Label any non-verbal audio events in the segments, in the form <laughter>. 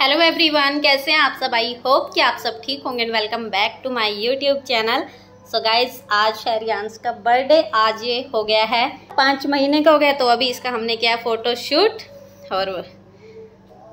Hello everyone कैसे हैं आप सब? आई होप कि आप सब ठीक होंगे and welcome back to my YouTube channel so guys आज है रियांस का बर्थडे आज ये हो गया है पाँच महीने का हो गया तो अभी इसका हमने किया फ़ोटो शूट और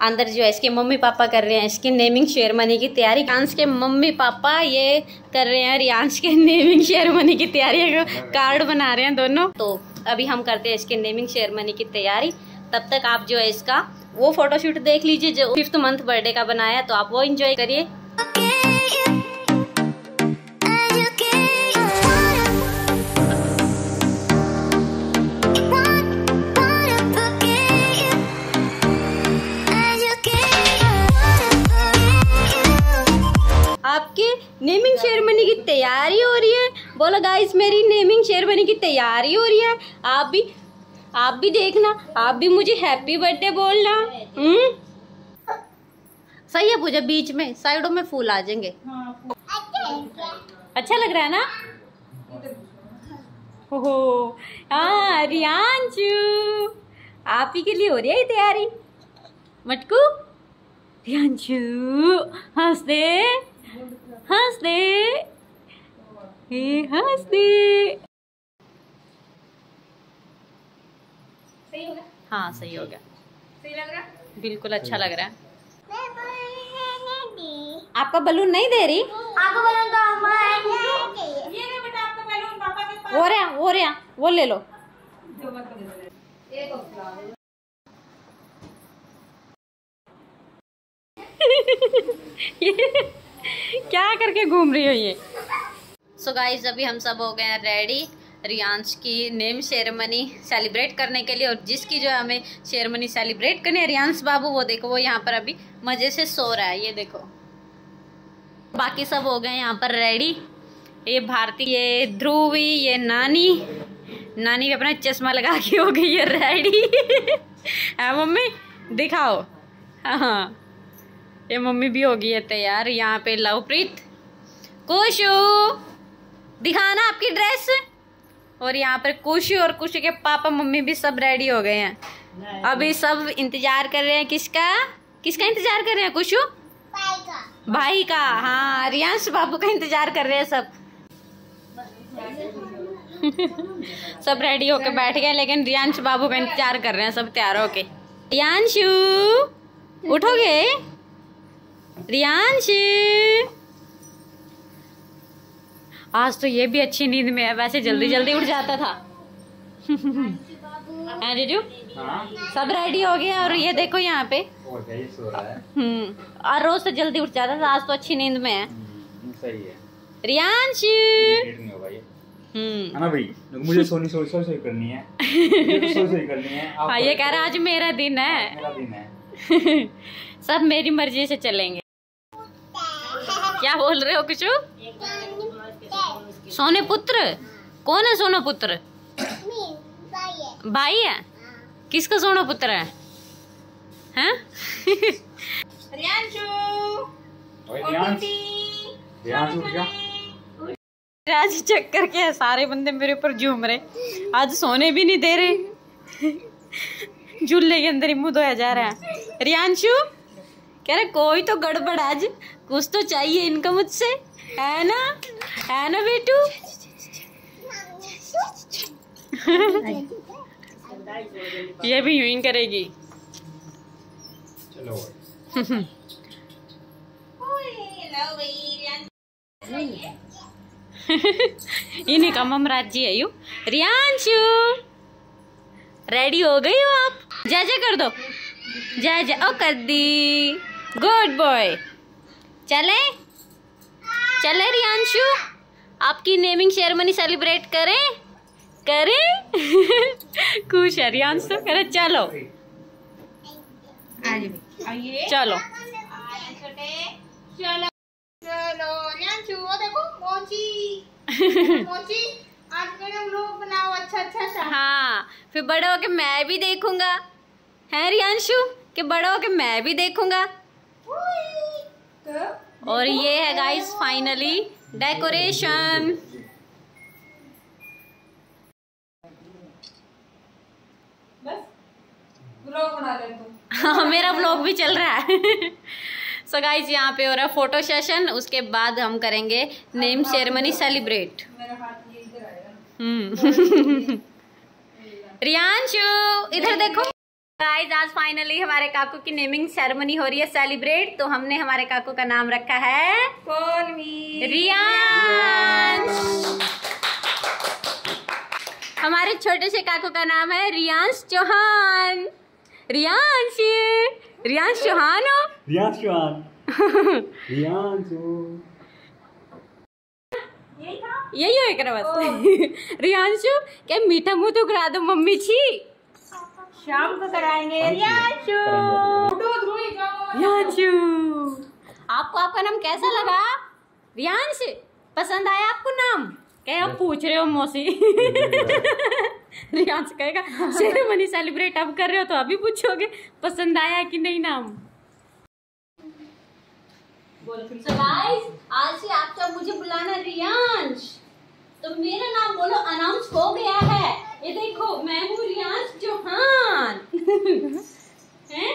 अंदर जो है, इसके मम्मी पापा कर रहे हैं, इसकी नेमिंग शेयरमनी की तैयारी। रियांश के मम्मी पापा ये कर रहे हैं रियांश के नेमिंग शेयरमनी की तैयारी कार्ड बना रहे हैं दोनों। तो अभी हम करते हैं इसके नेमिंग शेयरमनी की तैयारी। तब तक आप जो है इसका वो फोटोशूट देख लीजिए, जो फिफ्थ मंथ बर्थडे का बनाया तो आप वो एंजॉय करिए। नेमिंग शेरमनी की तैयारी हो रही है। बोलो गाइस मेरी नेमिंग शेरमनी की तैयारी हो रही है। आप भी आप भी देखना, आप भी मुझे हैप्पी बर्थडे बोलना हम्म? सही है पूजा, बीच में, साइडों में फूल आ जाएँगे। अच्छा लग रहा है ना? हो हाँ रियांशु, आप ही के लिए हो रही है तैयारी? मटकू? रियांशु हंस दे हंस दे हंस दे सही होगा हाँ सही हो गया। सही लग रहा? बिल्कुल अच्छा लग रहा है। आपका बलून नहीं दे रही? आपको बलून तो ये ले बेटा आपका बलून पापा के पास। वो रहा वो रहा वो ले लो। एक <laughs> क्या करके घूम रही हो ये? सो गाइस अभी हम सब हो गए हैं रेडी रियांश की नेम शेरमनी सेलिब्रेट करने के लिए और जिसकी जो हमें शेरमनी सेलिब्रेट करनी है, रियांश बाबू, वो देखो, वो यहाँ पर अभी मज़े से सो रहा है, ये देखो। बाकी सब हो गए यहाँ पर रेडी ये भारती, ये ध्रुवी, ये नानी। नानी भी अपना चश्मा लगा के हो गई है रेडी <laughs> है, मम्मी, दिखाओ। हाँ। ये मम्मी भी हो गई है तैयार, यहाँ पे लवप्रीत। कुशु, दिखाना आपकी ड्रेस और यहाँ पर कुशु और कुशु के पापा मम्मी भी सब रेडी हो गए हैं। अभी सब इंतज़ार कर रहे हैं किसका? किसका इंतज़ार कर रहे हैं कुशु भाई का। हाँ रियांश बाबू का इंतज़ार कर रहे हैं सब। <laughs> सब रेडी होके बैठ गए लेकिन रियांश बाबू का इंतज़ार कर रहे हैं सब तैयार होके। रियांशु उठोगे? रियांश। आज तो ये भी अच्छी नींद में है वैसे जल्दी जल्दी उठ जाता था। <laughs> हाँ जीजू? हाँ। सब रेडी हो गया और ये देखो यहाँ पे। और क्या ये सो रहा है। हम्म और रोज तो जल्दी उठ जाता था आज तो अच्छी नींद में है। हम्म, सही है। रियांश! लेट नहीं होगा ये हम्म। भाई? मुझे सोनी सो सो सही करनी है। तो सो करनी है। <laughs> हाँ ये कह रहा आज मेरा दिन है। मेरा दिन है। <laughs> सब मेरी मर्ज़ी से चलेंगे। क्या बोल रहे हो कुछ सोने पुत्र कौन है सोना पुत्र भाई है? किसका सोना पुत्र है? हैं। आज चक्कर के है सारे बंदे मेरे ऊपर झूम रहे आज सोने भी नहीं दे रहे। झूले के अंदर ही मुँह धोया जा रहा है। रियांशु कह रहे कोई तो गड़बड़ आज। कुछ तो चाहिए इनका मुझसे है ना? है ना बेटू? ये भी यूँ करेगी। चलो। <laughs> इन्हीं का ममराज जी है रियांशु रेडी हो गई हो आप? जय जय कर दो। जय जय। ओ कर दी। गुड बॉय चले। चले रियांशु। आपकी नेमिंग सेरेमनी सेलिब्रेट करें? करें? <laughs> खुश है रियांश तो करे चलो। चलो। चलो। चलो देखो मोची। <laughs> मोची आज मेरे लोग बनाओ अच्छा अच्छा सा। हाँ फिर बड़े होके मैं भी देखूँगा। है रियांशु कि बड़े होके मैं भी देखूँगा। तो और ये है गाइस फाइनली डेकोरेशन हाँ मेरा ब्लॉग भी चल रहा है। सो गाइस यहाँ पे हो रहा है फ़ोटो सेशन उसके बाद हम करेंगे name ceremony celebrate hmm. <laughs> Riyanshu इधर देखो। गाइस आज फाइनली हमारे काकू की नेमिंग सेरेमनी हो रही है सेलिब्रेट तो हमने हमारे काकू का नाम रखा है रियांश। हमारे छोटे से काकू का नाम है रियांश चौहान। रियांश रियांश चौहान हो? रियांश चौहान। <laughs> रियांश यही हो एक बस <laughs> रियांशु क्या मीठा मुँह तो करा दो मम्मी छी शाम को कराएँगे। रियांशु आपको आपका नाम कैसा लगा? रियांश पसंद आया आपको नाम? क्या आप पूछ रहे हो मौसी। <laughs> रियांश कहेगा सेरेमनी सेलिब्रेट अब कर रहे हो तो अभी पूछोगे पसंद आया कि नहीं नाम? So guys, आज से आपका मुझे बुलाना रियांश। तो मेरा नाम बोलो अनाउंस हो गया है। ये देखो मैं हूँ रियांश चौहान। <laughs> हैं?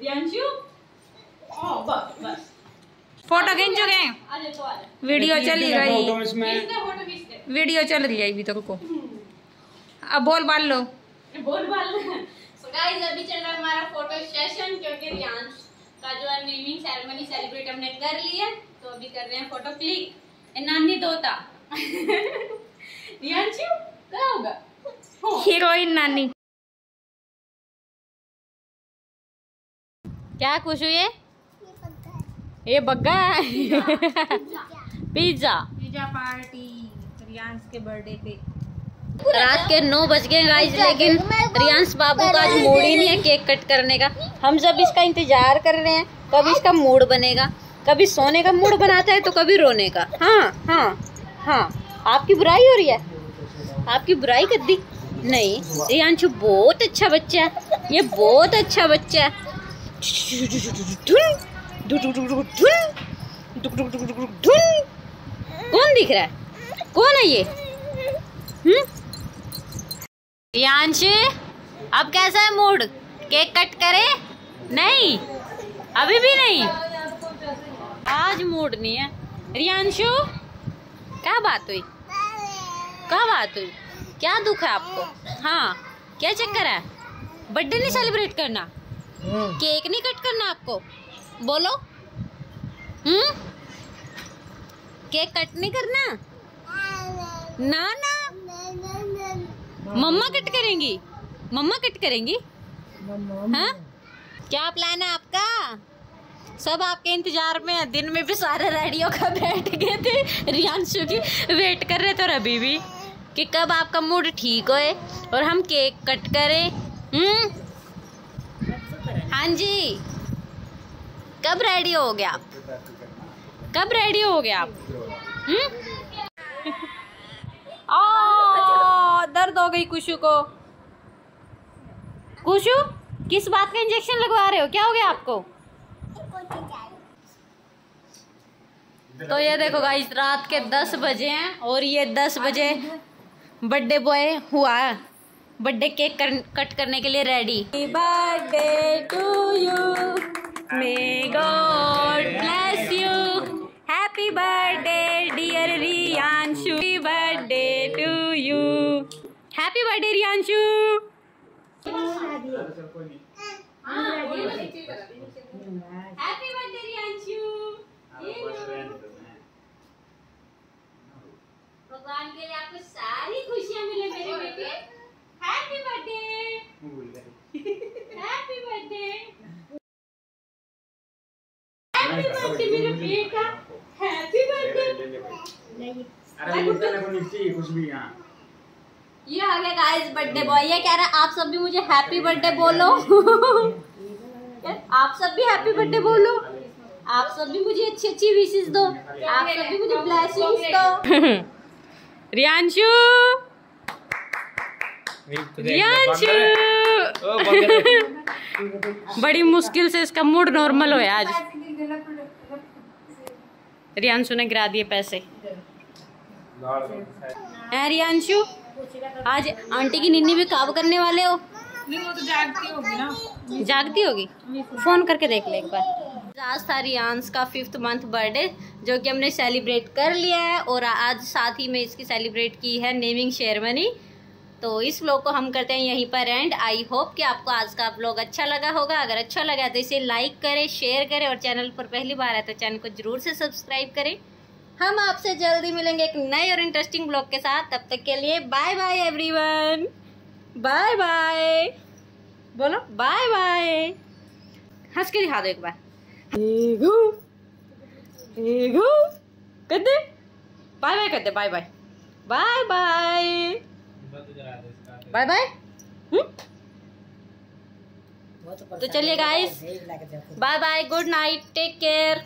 रियांशु? ओ बस बस। फ़ोटो खींच चुके हैं तो वीडियो चल ही रही। वीडियो चल रही है अभी तक को अब बोल बाल लो। बोल बाल सो गाइस अभी चल रहा है हमारा फ़ोटो सेशन क्योंकि रियांश का जो है नेमिंग सेरेमनी सेलिब्रेट हमने कर लिया तो अभी कर रहे हैं फ़ोटो क्लिक ए नानी तोता। <laughs> रियांशु क्या होगा। हीरोइन नानी। क्या खुश हुई ये? बग्गा है। पिज्जा। पिज्जा पार्टी रियांश के बर्थडे पे। रात के नौ बज गए गाइस लेकिन रियांश बाबू का आज मूड ही नहीं है केक कट करने का। हम जब इसका इंतज़ार कर रहे हैं कभी इसका मूड बनेगा। कभी सोने का मूड बनाता है तो कभी रोने का। हाँ हाँ हाँ। आपकी बुराई हो रही है? आपकी बुराई कर दी नहीं, रियांशु बहुत अच्छा बच्चा है। ये बहुत अच्छा बच्चा है। कौन दिख रहा है? कौन है ये? हम्म? रियांश, अब कैसा है मूड केक कट करे? नहीं, अभी भी नहीं। आज मूड नहीं है। रियांशु, क्या बात हुई? क्या बात हुई? क्या दुख है आपको? हाँ क्या चक्कर है? बर्थडे नहीं सेलिब्रेट करना? केक नहीं कट करना आपको? बोलो। हम्म? केक कट नहीं करना? ना ना। मम्मा कट करेंगी। मम्मा कट करेंगी? हाँ? क्या प्लान है आपका? सब आपके इंतज़ार में है। दिन में भी सारे रेडियो का बैठ गए थे। रियांशु की वेट कर रहे थे और अभी भी। कि कब आपका मूड ठीक होए और हम केक कट करें हम्म? हाँ जी। कब रेडी हो गया आप? कब रेडी हो गया आप? हम्म? <laughs> दर्द हो गई कुशु को। कुशु, किस बात का इंजेक्शन लगवा रहे हो? क्या हो गया आपको? तो ये देखो गाइस रात के दस बजे हैं और ये दस बजे बर्थडे बॉय हुआ। बर्थडे केक कर, कट करने के लिए ready birthday to you may God bless you happy birthday dear Riyanshu birthday to you happy birthday Riyanshu happy birthday Riyanshu भगवान के लिए आपको सारी खुशियाँ मिले मेरे बेटे। Happy birthday happy birthday happy birthday मेरे बेटा। हैप्पी बर्थडे अरे बोलता नीचे कुछ भी यहाँ। ये आ गया गाइस बर्थडे बॉय ये कह रहा है आप सब भी मुझे हैप्पी बर्थडे बोलो। <laughs> आप सब भी हैप्पी बर्थडे बोलो। आप सब भी मुझे अच्छी अच्छी विशेष दो आप सब भी मुझे ब्लेसिंग्स दो। <laughs> <laughs> रियांशु। रियांशु। बड़ी मुश्किल से इसका मूड नॉर्मल होया आज। रियांशु ने गिरा दिए पैसे। हैं रियांशु? आज आंटी की निन्नी भी काब करने वाले हो? नहीं वो तो जागती होगी ना। जागती होगी? फ़ोन करके देख ले एक बार। आज था रियांस का फिफ्थ मंथ बर्थडे जो कि हमने सेलिब्रेट कर लिया है और आज साथ ही में इसकी सेलिब्रेट की है नेमिंग शेरमनी तो इस व्लॉग को हम करते हैं यहीं पर एंड आई होप कि आपको आज का व्लॉग अच्छा लगा होगा। अगर अच्छा लगा तो इसे लाइक करें शेयर करें और चैनल पर पहली बार है तो चैनल को ज़रूर से सब्सक्राइब करें. हम आपसे जल्दी मिलेंगे एक नए और इंटरेस्टिंग ब्लॉग के साथ. तब तक के लिए bye bye everyone bye bye बोलो बाय बाय हंस के दिखा दो एक बार. एगो एगो कर दे बाय बाय कर दे bye bye bye bye bye bye? तो चलिए guys bye bye good night take care